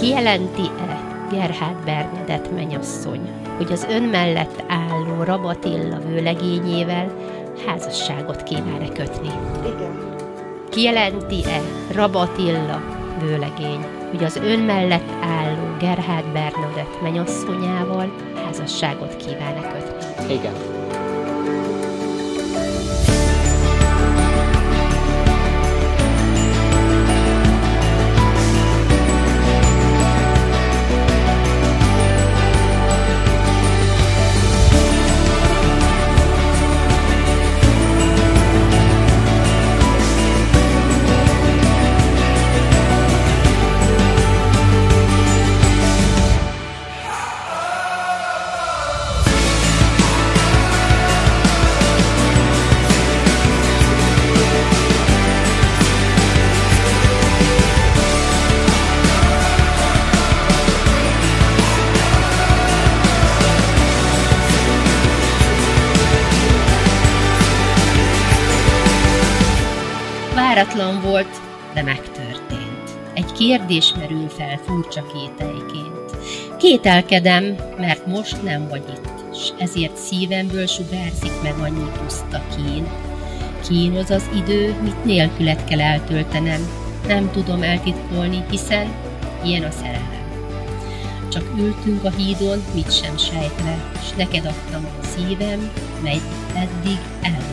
Kijelenti-e Gerhard Bernadett menyasszony, hogy az ön mellett álló Rabatilla vőlegényével házasságot kíván-e kötni? Igen. Kijelenti-e Rabatilla vőlegény, hogy az ön mellett álló Gerhard Bernadett menyasszonyával házasságot kíván-e kötni? Igen. Váratlan volt, de megtörtént. Egy kérdés merül fel furcsa kételyként. Kételkedem, mert most nem vagy itt, s ezért szívemből sugárzik meg annyi puszta kín. Kínoz az idő, mit nélkület kell eltöltenem, nem tudom eltitkolni, hiszen ilyen a szerelem. Csak ültünk a hídon, mit sem sejtve, s neked adtam a szívem, mely eddig elmúlt